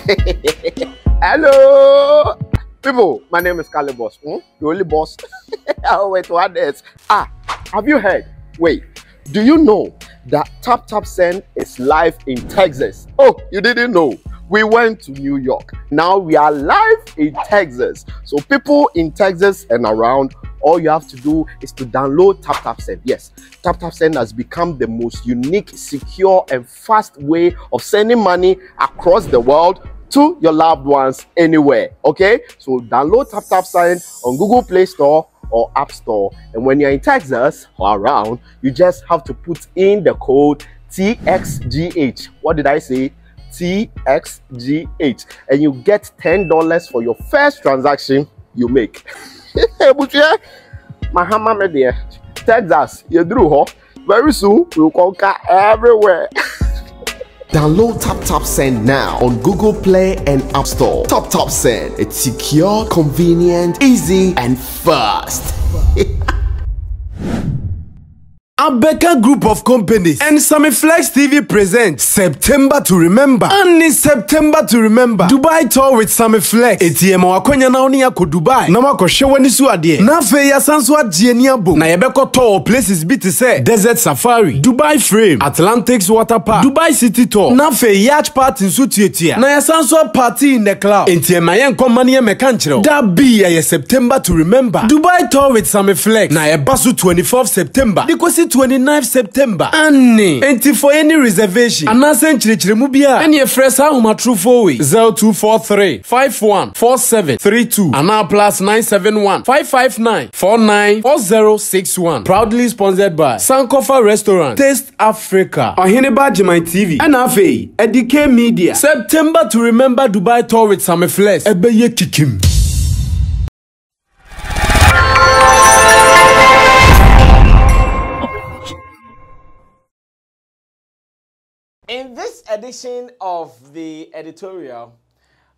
Hello, people. My name is Kalybos. Hmm? The only boss. oh, wait, what else? Ah, have you heard? Wait, do you know that Taptap Send is live in Texas? Oh, you didn't know? We went to New York. Now we are live in Texas. So people in Texas and around, all you have to do is to download Taptap Send. Yes, Taptap Send has become the most unique, secure, and fast way of sending money across the world to your loved ones anywhere. Okay, so download Taptap Send on Google Play Store or App Store. And when you're in Texas or around, you just have to put in the code TXGH. What did I say? TXGH. And you get $10 for your first transaction you make. Yeah, Mahama Media, Texas, you drew Very soon, we'll conquer everywhere. Download Tap Tap Send now on Google Play and App Store. Tap Tap Send. It's secure, convenient, easy, and fast. Abeka Group of Companies and Samiflex TV presents September to Remember. And in September to Remember, Dubai tour with Samiflex. ATM wakonya na oni yako Dubai. Na wako shewe ni su adie. Na fe ya sansu adie. Na yebeko tour places bi te se Desert Safari, Dubai Frame, Atlantics Water Park, Dubai City Tour. Na fe yacht party nsu tietia. Na ya party in the cloud. Enti ema yen komani ye mekanchiro. Da bi ya ye September to Remember. Dubai tour with Samiflex. Na yeba su 24th September. Dikosi 29 September. Anne. Enti for any reservation. Anaasɛ nkyerɛkyerɛmu bi a ɛne yɛfrɛ saa ahomatorofo wei 0243 51 4732 anaa plus 971 559 49 4061 proudly sponsored by Sankofa Restaurant Taste Africa Ɔhene Bagyeman TV ɛna afei Edike Media September to remember Dubai tour with Samiflex ɛbɛyɛ kikim. This edition of the editorial,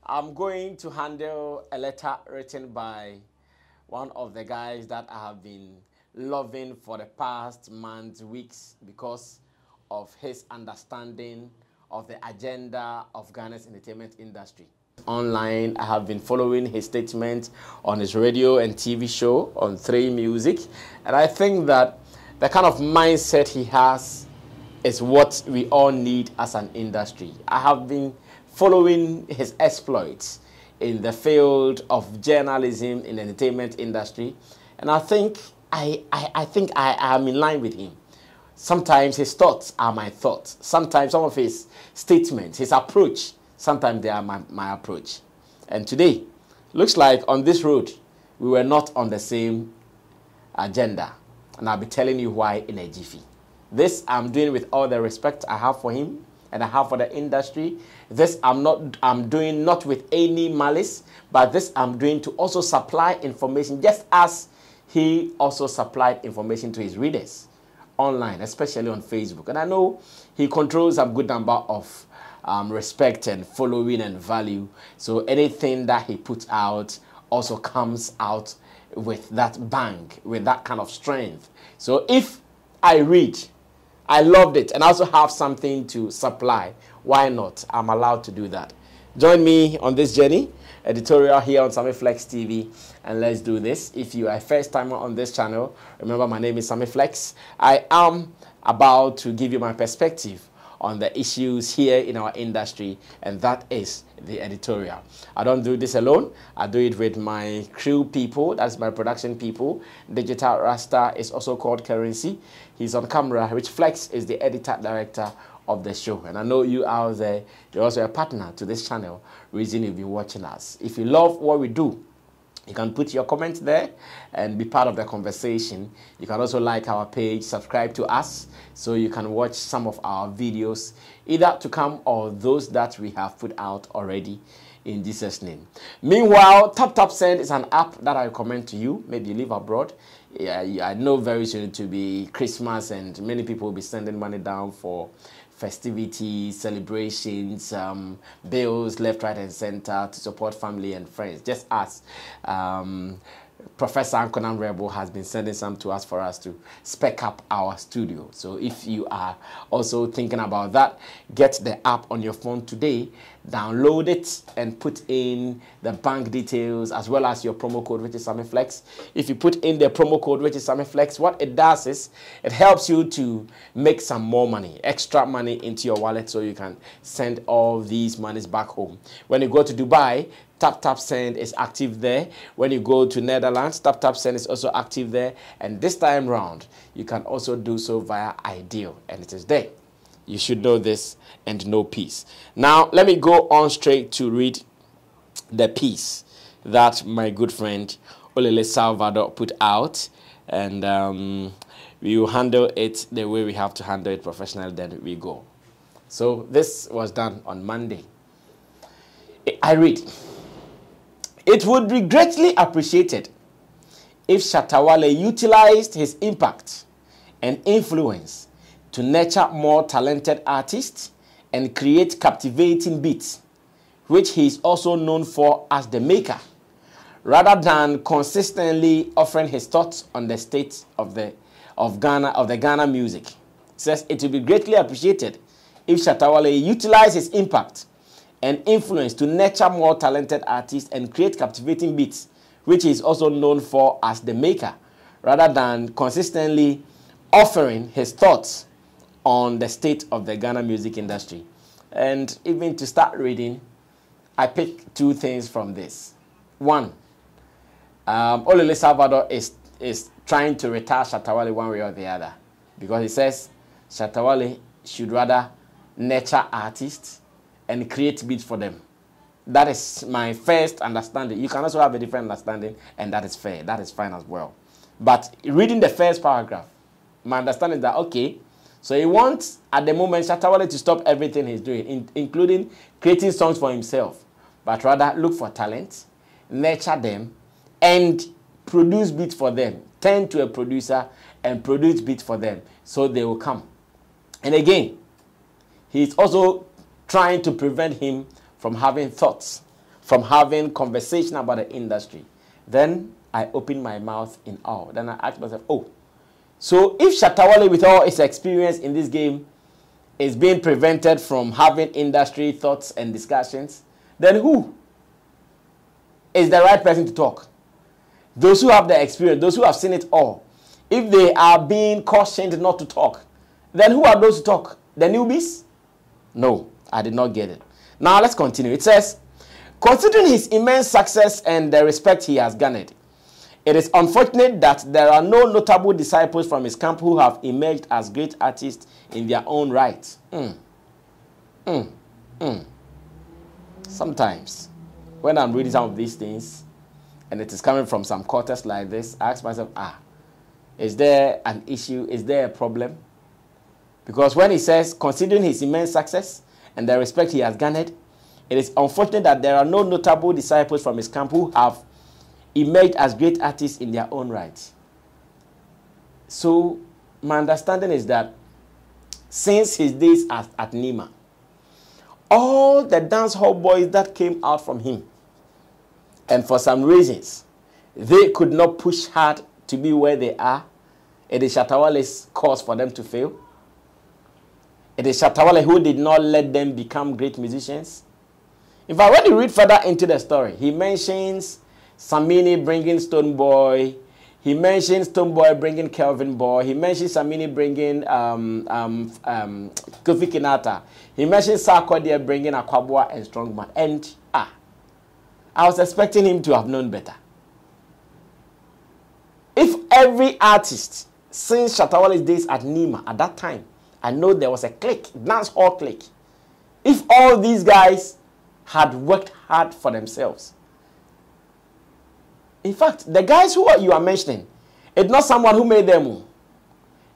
I'm going to handle a letter written by one of the guys that I have been loving for the past months, weeks, because of his understanding of the agenda of Ghana's entertainment industry. Online, I have been following his statements on his radio and TV show on Three Music, and I think that the kind of mindset he has is what we all need as an industry. I have been following his exploits in the field of journalism in the entertainment industry, and I think I, I, I think I am in line with him. Sometimes his thoughts are my thoughts. Sometimes some of his statements, his approach, sometimes they are my, my approach. And today, looks like on this road, we were not on the same agenda. And I'll be telling you why in a jiffy. This I'm doing with all the respect I have for him and I have for the industry. This I'm not I'm doing not with any malice, but this I'm doing to also supply information just as he also supplied information to his readers online, especially on Facebook. And I know he controls a good number of um, respect and following and value. So anything that he puts out also comes out with that bang, with that kind of strength. So if I read I loved it and I also have something to supply. Why not? I'm allowed to do that. Join me on this journey, editorial here on Sammy Flex TV, and let's do this. If you are a first timer on this channel, remember my name is Sammy Flex. I am about to give you my perspective on the issues here in our industry, and that is the editorial. I don't do this alone. I do it with my crew people, that's my production people. Digital Rasta is also called Currency. He's on camera. Rich Flex is the editor director of the show. And I know you out there, you're also a partner to this channel, reason you've been watching us. If you love what we do, you can put your comments there and be part of the conversation. You can also like our page, subscribe to us so you can watch some of our videos, either to come or those that we have put out already in Jesus' name. Meanwhile, Taptap Send is an app that I recommend to you. Maybe you live abroad. Yeah, I know very soon to be Christmas and many people will be sending money down for festivities, celebrations, um, bills left, right, and center to support family and friends, just as um, Professor Ankonan Rebel has been sending some to us for us to spec up our studio. So if you are also thinking about that, get the app on your phone today, download it and put in the bank details as well as your promo code which is Samiflex. If you put in the promo code which is Samiflex, what it does is it helps you to make some more money, extra money into your wallet so you can send all these monies back home. When you go to Dubai, Taptap Send is active there. When you go to Netherlands, Taptap Send is also active there. And this time round, you can also do so via iDEAL, and it is there. You should know this and know peace. Now, let me go on straight to read the piece that my good friend Olele Salvador put out, and um, we will handle it the way we have to handle it professionally. Then we go. So this was done on Monday. I read. It would be greatly appreciated if Shatta Wale utilized his impact and influence to nurture more talented artists and create captivating beats, which he is also known for as the maker, rather than consistently offering his thoughts on the state of the of Ghana of the Ghana music. Says it will be greatly appreciated if Shatta utilizes his impact and influence to nurture more talented artists and create captivating beats, which he is also known for as the maker, rather than consistently offering his thoughts on the state of the Ghana music industry. And even to start reading, I pick two things from this. One, um, Olele Salvador is, is trying to retire Shatta Wale one way or the other because he says Shatta Wale should rather nurture artists and create beats for them. That is my first understanding. You can also have a different understanding, and that is fair. That is fine as well. But reading the first paragraph, my understanding is that okay, so he wants at the moment Shatta Wale to stop everything he's doing, in, including creating songs for himself, but rather look for talent, nurture them, and produce beats for them. Turn to a producer and produce beats for them, so they will come. And again, he's also trying to prevent him from having thoughts, from having conversation about the industry. Then I open my mouth in awe. Then I ask myself, oh, so if Shatta Wale, with all his experience in this game, is being prevented from having industry thoughts and discussions, then who is the right person to talk? Those who have the experience, those who have seen it all. If they are being cautioned not to talk, then who are those to talk? The newbies? No. I did not get it. Now let's continue. It says, considering his immense success and the respect he has garnered, it is unfortunate that there are no notable disciples from his camp who have emerged as great artists in their own right. Mm. Mm. Mm. Sometimes, when I'm reading some of these things, and it is coming from some quarters like this, I ask myself, ah, is there an issue? Is there a problem? Because when he says, considering his immense success and the respect he has garnered. It is unfortunate that there are no notable disciples from his camp who have emerged as great artists in their own right. So, my understanding is that since his days at, at Nima, all the dance hall boys that came out from him, and for some reasons, they could not push hard to be where they are. It is Shatta Wale's cause for them to fail. It is Shatta Wale who did not let them become great musicians. In fact, when you read further into the story, he mentions Samini bringing Stonebwoy. He mentions Stonebwoy bringing Kelvyn Boy. He mentions Samini bringing um, um, um, Kofi Kinata. He mentions Sarkodie bringing Akwaboah and Strongman. And, ah, I was expecting him to have known better. If every artist since Shatta Wale's days at Nima at that time I know there was a click, dance hall click. If all these guys had worked hard for themselves. In fact, the guys who you are mentioning, it's not someone who made them.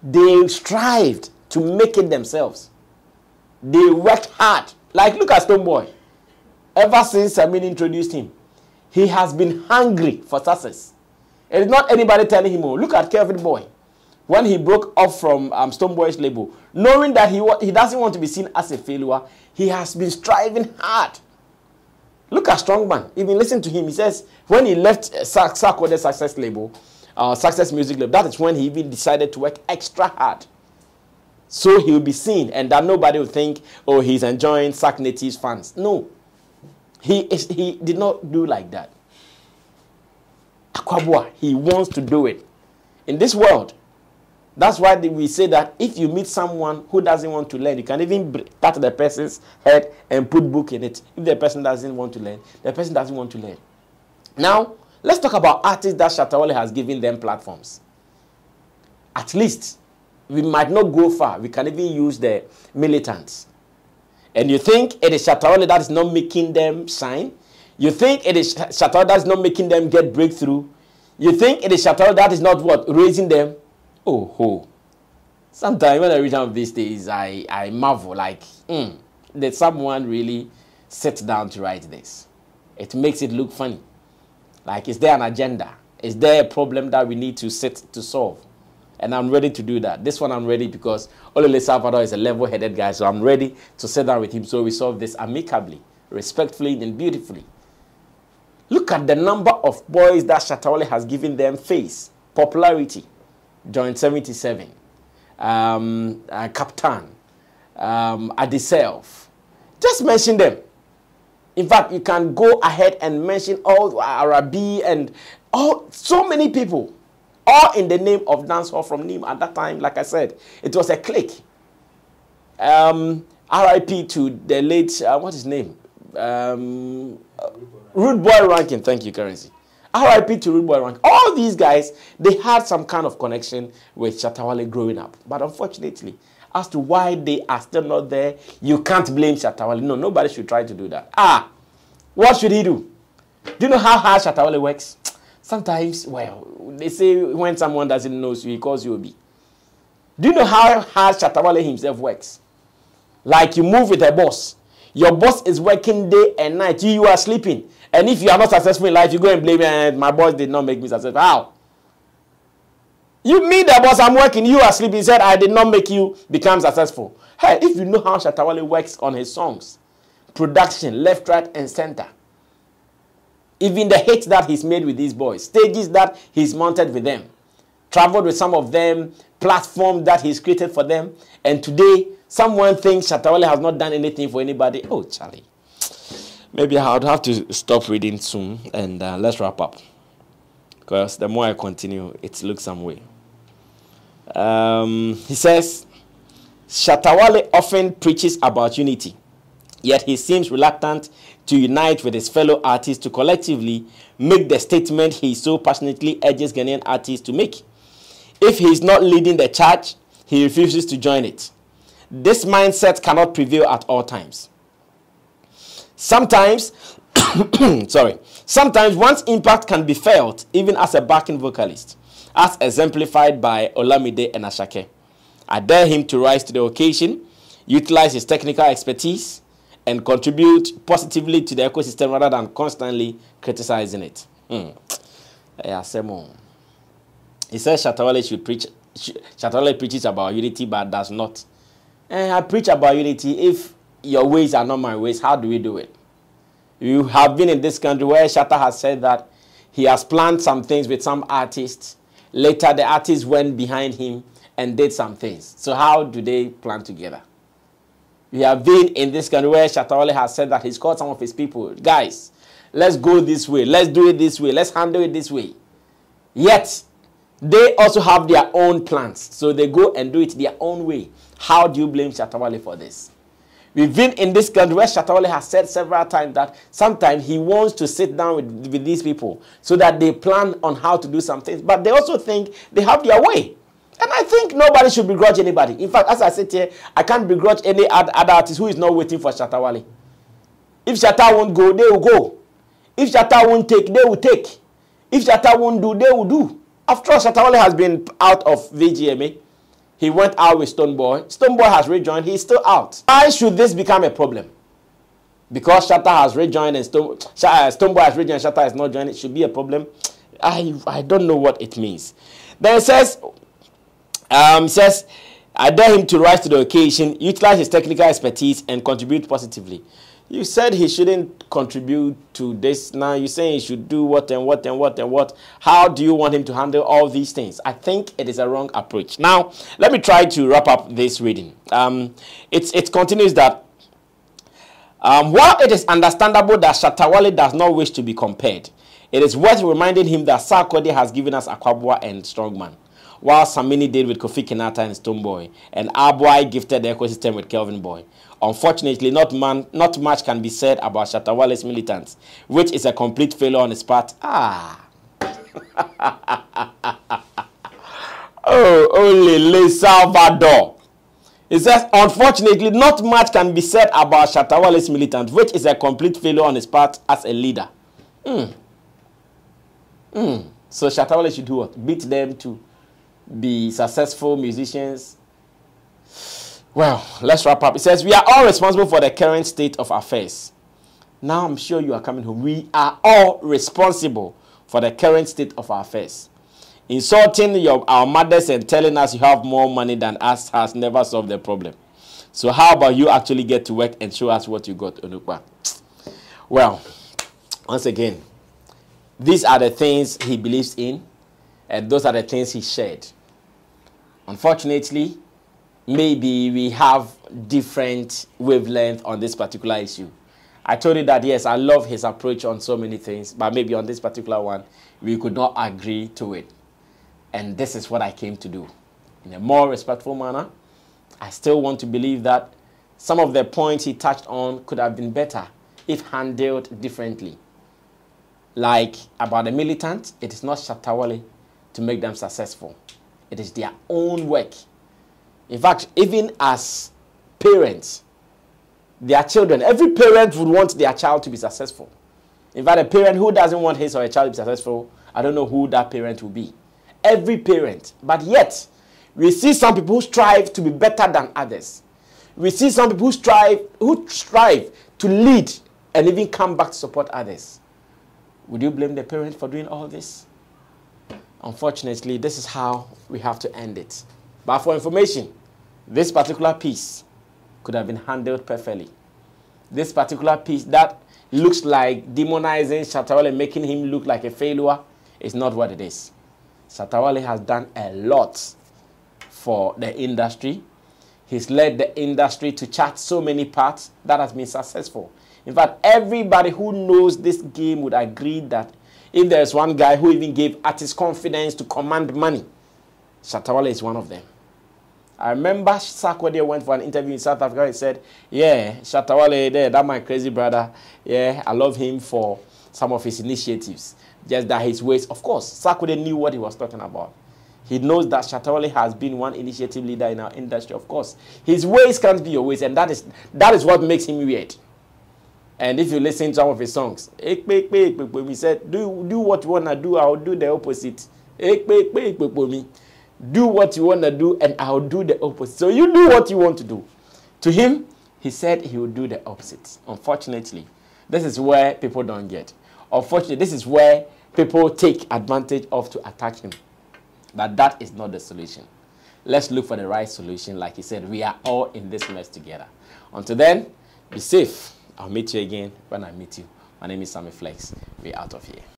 They strived to make it themselves. They worked hard. Like, look at Stonebwoy. Ever since Samin introduced him, he has been hungry for success. It is not anybody telling him, oh, look at Kelvyn Boy when he broke off from um, Stonebwoy's label, knowing that he, he doesn't want to be seen as a failure, he has been striving hard. Look at Strongman. Even listen to him. He says when he left uh, Success label, uh, Success Music label, that is when he even decided to work extra hard. So he will be seen and that nobody will think, oh, he's enjoying Sark Native's fans. No. He, is, he did not do like that. Akwaboah, he wants to do it. In this world, that's why we say that if you meet someone who doesn't want to learn, you can even pat the person's head and put book in it. If the person doesn't want to learn, the person doesn't want to learn. Now, let's talk about artists that Shatta Wale has given them platforms. At least, we might not go far. We can even use the militants. And you think it is Shatta Wale that is not making them shine? You think it is Shatta Wale that is not making them get breakthrough? You think it is Shatta Wale that is not what? Raising them? Oh, ho. Sometimes when I read some of these days, I, I marvel like, hmm, did someone really sit down to write this? It makes it look funny. Like, is there an agenda? Is there a problem that we need to sit to solve? And I'm ready to do that. This one I'm ready because Olele Salvador is a level-headed guy, so I'm ready to sit down with him so we solve this amicably, respectfully, and beautifully. Look at the number of boys that Shatta Wale has given them face, popularity Joint 77, um, uh, Captan, um, Addi Self. Just mention them. In fact, you can go ahead and mention all Arabi and all so many people, all in the name of dancehall from Nim. At that time, like I said, it was a clique. Um, RIP to the late, uh, what's his name? Um, Rude Boy Ranking. Thank you, Currency. RIP to Rude Boy Rank. All these guys, they had some kind of connection with Shatta Wale growing up. But unfortunately, as to why they are still not there, you can't blame Shatta Wale. No, nobody should try to do that. Ah, what should he do? Do you know how hard Shatta Wale works? Sometimes, well, they say when someone doesn't know you, he calls you a B. Do you know how hard Shatta Wale himself works? Like you move with a boss. Your boss is working day and night. You, you are sleeping. And if you are not successful in life, you go and blame me, and my boss did not make me successful. How? You, me, the boss, I'm working, you are sleeping. He said, I did not make you become successful. Hey, if you know how Shatta Wale works on his songs, production, left, right, and center, even the hits that he's made with these boys, stages that he's mounted with them, traveled with some of them, platform that he's created for them, and today someone thinks Shatta Wale has not done anything for anybody. Oh, Charlie maybe I would have to stop reading soon and uh, let's wrap up. Because the more I continue, it looks some way. Um, he says, Shatta Wale often preaches about unity, yet he seems reluctant to unite with his fellow artists to collectively make the statement he so passionately urges Ghanaian artists to make. If he is not leading the charge, he refuses to join it. This mindset cannot prevail at all times. Sometimes, sorry, sometimes one's impact can be felt even as a backing vocalist, as exemplified by Olamide and Asake. I dare him to rise to the occasion, utilize his technical expertise, and contribute positively to the ecosystem rather than constantly criticizing it. Hmm. Yeah, he says Shatta Wale should preach. Shatta Wale preaches about unity, but does not. And I preach about unity if your ways are not my ways. How do we do it? You have been in this country where Shatta has said that he has planned some things with some artists. Later, the artists went behind him and did some things. So how do they plan together? We have been in this country where Shatta Wale has said that he's called some of his people, guys, let's go this way, let's do it this way, let's handle it this way. Yet, they also have their own plans. So they go and do it their own way. How do you blame Shatta Wale for this? We've been in this country where Shatta Wale has said several times that sometimes he wants to sit down with, with these people so that they plan on how to do some things. But they also think they have their way. And I think nobody should begrudge anybody. In fact, as I sit here, I can't begrudge any other artist who is not waiting for Shatta Wale. If Shatta won't go, they will go. If Shatta won't take, they will take. If Shatta won't do, they will do. After all, Shatta Wale has been out of VGMA. He went out with Stonebwoy. Stonebwoy has rejoined. He's still out. Why should this become a problem? Because Shatta has rejoined and Stone, uh, Stonebwoy has rejoined, Shatta has not joined. It should be a problem. I, I don't know what it means. Then it says, um, says, I dare him to rise to the occasion, utilize his technical expertise, and contribute positively. You said he shouldn't contribute to this. Now you're saying he should do what and what and what and what. How do you want him to handle all these things? I think it is a wrong approach. Now, let me try to wrap up this reading. Um, it's, it continues that um, while it is understandable that Shatta Wale does not wish to be compared, it is worth reminding him that Sarkodie has given us Akwaboah and Strongman, while Samini did with Kofi Kinata and Stonebwoy, and Aboy gifted the ecosystem with Kelvyn Boy. Unfortunately, not, man, not much can be said about Shatta Wale's militants, which is a complete failure on his part. Ah. oh, Olele Salvador. He says, unfortunately, not much can be said about Shatta Wale's militant, which is a complete failure on his part as a leader. Mm. Mm. So Shatta Wale should do what? Beat them to be successful musicians. Well, let's wrap up. It says, we are all responsible for the current state of affairs. Now I'm sure you are coming home. We are all responsible for the current state of affairs. Insulting your, our mothers and telling us you have more money than us has never solved the problem. So how about you actually get to work and show us what you got, Onukpa? Well, once again, these are the things he believes in, and those are the things he shared. Unfortunately, maybe we have different wavelength on this particular issue. I told you that yes, I love his approach on so many things, but maybe on this particular one, we could not agree to it. And this is what I came to do. In a more respectful manner, I still want to believe that some of the points he touched on could have been better if handled differently. Like about the militant, it is not Shatta Wale to make them successful. It is their own work. In fact, even as parents, their children, every parent would want their child to be successful. In fact, a parent who doesn't want his or her child to be successful, I don't know who that parent will be every parent. But yet, we see some people who strive to be better than others. We see some people who strive, who strive to lead and even come back to support others. Would you blame the parent for doing all this? Unfortunately, this is how we have to end it. But for information, this particular piece could have been handled perfectly. This particular piece that looks like demonizing Shatta Wale and making him look like a failure is not what it is. Shatta Wale has done a lot for the industry. He's led the industry to chart so many parts that has been successful. In fact, everybody who knows this game would agree that if there's one guy who even gave artists confidence to command money, Shatta Wale is one of them. I remember Sarkodie went for an interview in South Africa. He said, Yeah, Shatta Wale, there, that my crazy brother. Yeah, I love him for some of his initiatives. Just that his ways, of course, Sarkodie knew what he was talking about. He knows that Shatta Wale has been one initiative leader in our industry, of course. His ways can't be your ways, and that is, that is what makes him weird. And if you listen to some of his songs, eh, he said, do, do what you want to do, I'll do the opposite. Eh, do what you want to do, and I'll do the opposite. So you do what you want to do. To him, he said he would do the opposite. Unfortunately, this is where people don't get. Unfortunately, this is where people take advantage of to attack him. But that is not the solution. Let's look for the right solution. Like he said, we are all in this mess together. Until then, be safe. I'll meet you again when I meet you. My name is Sammy Flex. We're out of here.